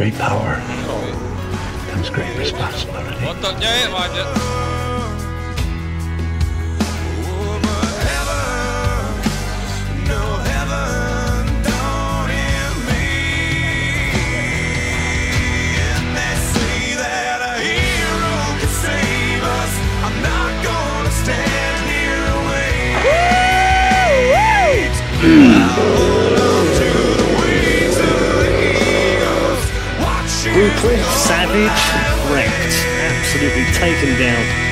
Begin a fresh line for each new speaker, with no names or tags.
great power comes great responsibility.
Brutal, savage, wrecked. Absolutely taken down.